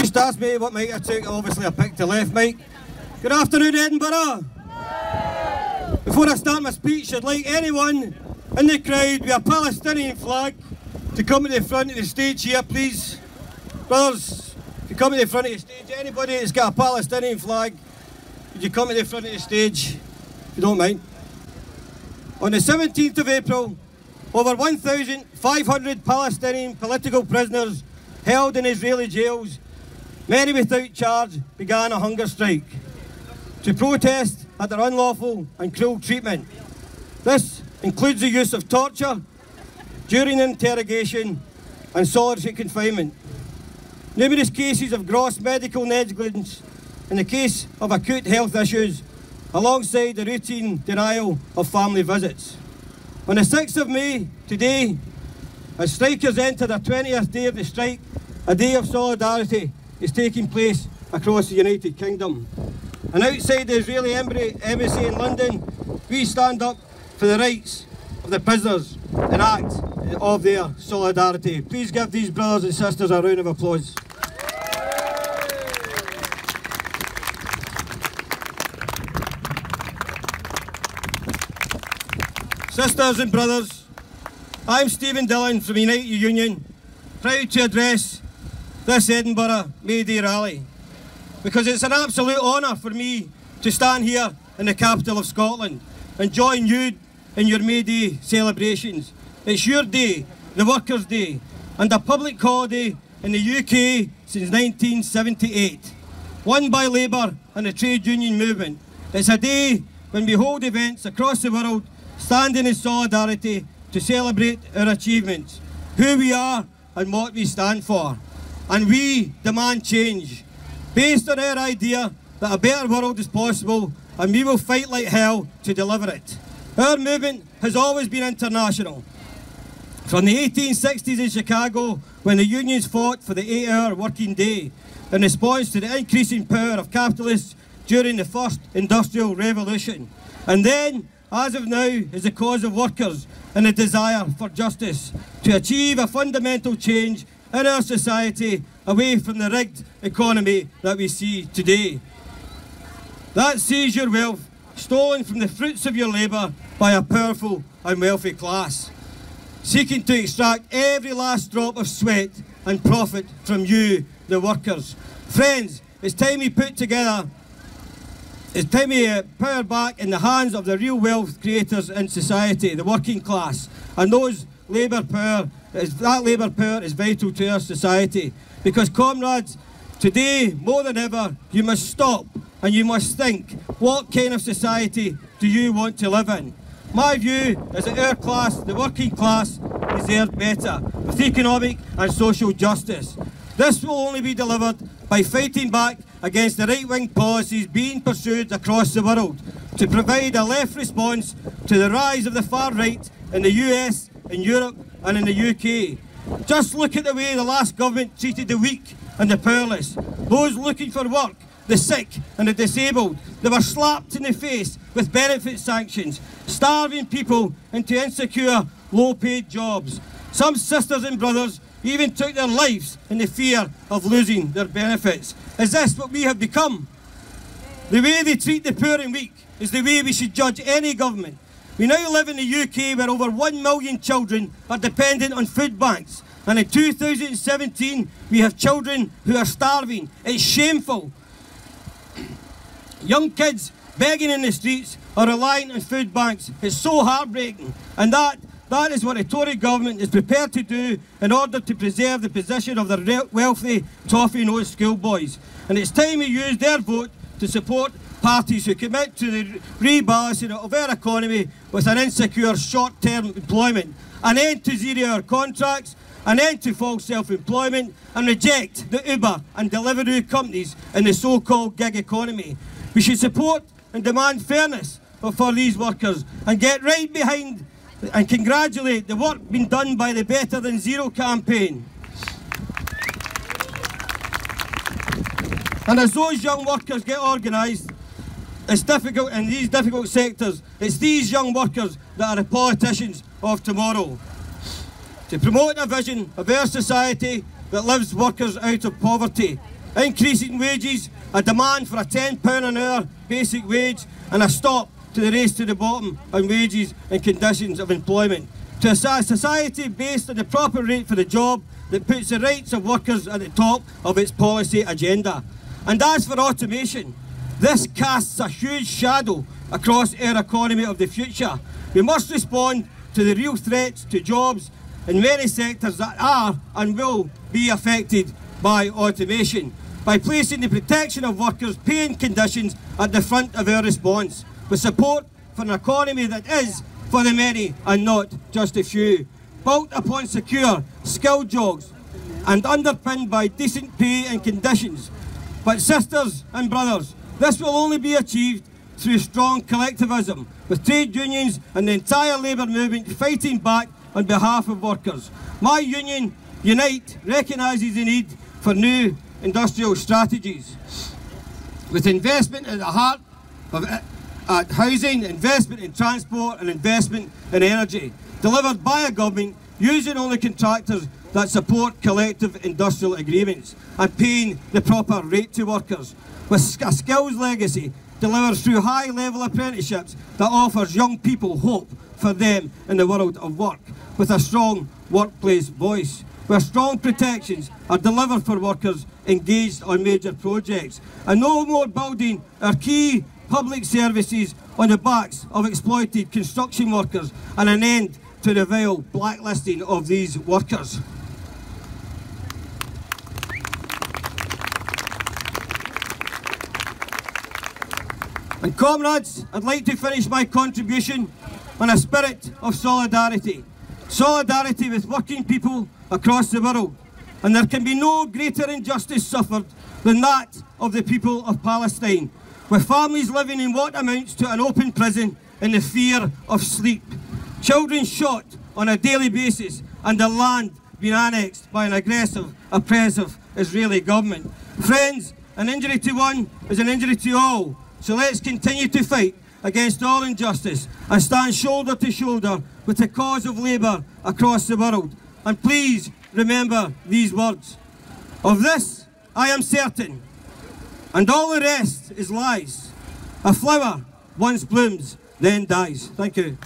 Just asked me what mic I took. Obviously, I picked the left mic. Good afternoon, Edinburgh. Before I start my speech, I'd like anyone in the crowd with a Palestinian flag to come to the front of the stage here, please. Brothers, if you come to the front of the stage, anybody that's got a Palestinian flag, would you come to the front of the stage, if you don't mind? On the 17th of April, over 1,500 Palestinian political prisoners held in Israeli jails, many without charge, began a hunger strike to protest at their unlawful and cruel treatment. This includes the use of torture during interrogation and solitary confinement. Numerous cases of gross medical negligence in the case of acute health issues, alongside the routine denial of family visits. On the 6th of May, today, as strikers enter their 20th day of the strike, a day of solidarity is taking place across the United Kingdom. And outside the Israeli embassy in London, we stand up for the rights of the prisoners and act of their solidarity. Please give these brothers and sisters a round of applause. Sisters and brothers, I'm Steven Dillon from Unite the Union, proud to address this Edinburgh May Day rally because it's an absolute honour for me to stand here in the capital of Scotland and join you in your May Day celebrations. It's your day, the Workers' Day, and a public holiday in the UK since 1978, won by Labour and the trade union movement. It's a day when we hold events across the world standing in solidarity to celebrate our achievements, who we are and what we stand for. And we demand change based on our idea that a better world is possible and we will fight like hell to deliver it. Our movement has always been international. From the 1860s in Chicago, when the unions fought for the eight-hour working day in response to the increasing power of capitalists during the first industrial revolution. And then, as of now, is the cause of workers and the desire for justice to achieve a fundamental change in our society away from the rigged economy that we see today. That sees your wealth stolen from the fruits of your labour by a powerful and wealthy class, seeking to extract every last drop of sweat and profit from you, the workers. Friends, it's time we put together, it's time we uh, power back in the hands of the real wealth creators in society, the working class, and those labour power, that labour power is vital to our society. Because comrades, today more than ever, you must stop and you must think, what kind of society do you want to live in? My view is that our class, the working class, deserve better, with economic and social justice. This will only be delivered by fighting back against the right-wing policies being pursued across the world to provide a left response to the rise of the far right in the US, in Europe and in the UK. Just look at the way the last government treated the weak and the powerless, those looking for work, the sick and the disabled. They were slapped in the face with benefit sanctions, starving people into insecure, low-paid jobs. Some sisters and brothers even took their lives in the fear of losing their benefits. Is this what we have become? The way they treat the poor and weak is the way we should judge any government. We now live in the UK where over 1 million children are dependent on food banks. And in 2017, we have children who are starving. It's shameful. Young kids begging in the streets are relying on food banks. It's so heartbreaking. And that, that is what the Tory government is prepared to do in order to preserve the position of the wealthy, toffee-nosed schoolboys. And it's time we use their vote to support parties who commit to the rebalancing of our economy with an insecure short-term employment, an end to zero-hour contracts, an end to false self-employment and reject the Uber and delivery companies in the so-called gig economy. We should support and demand fairness for these workers and get right behind and congratulate the work being done by the Better Than Zero campaign. And as those young workers get organised, it's difficult in these difficult sectors. It's these young workers that are the politicians of tomorrow. To promote a vision of our society that lifts workers out of poverty, increasing wages, a demand for a £10 an hour basic wage, and a stop to the race to the bottom on wages and conditions of employment. To a society based on the proper rate for the job that puts the rights of workers at the top of its policy agenda. And as for automation, this casts a huge shadow across our economy of the future. We must respond to the real threats to jobs in many sectors that are and will be affected by automation by placing the protection of workers' pay and conditions at the front of our response, with support for an economy that is for the many and not just a few, built upon secure, skilled jobs and underpinned by decent pay and conditions. But sisters and brothers, this will only be achieved through strong collectivism, with trade unions and the entire labour movement fighting back on behalf of workers. My union, Unite, recognises the need for new industrial strategies, with investment at the heart of uh, housing, investment in transport and investment in energy, delivered by a government using only contractors that support collective industrial agreements and paying the proper rate to workers, with a skills legacy delivered through high-level apprenticeships that offers young people hope for them in the world of work, with a strong workplace voice, where strong protections are delivered for workers engaged on major projects, and no more building our key public services on the backs of exploited construction workers, and an end to the vile blacklisting of these workers. And comrades, I'd like to finish my contribution on a spirit of solidarity. Solidarity with working people across the world. And there can be no greater injustice suffered than that of the people of Palestine, with families living in what amounts to an open prison in the fear of sleep. Children shot on a daily basis and the land being annexed by an aggressive, oppressive Israeli government. Friends, an injury to one is an injury to all. So let's continue to fight against all injustice and stand shoulder to shoulder with the cause of labour across the world. And please remember these words. Of this I am certain, and all the rest is lies. A flower once blooms, then dies. Thank you.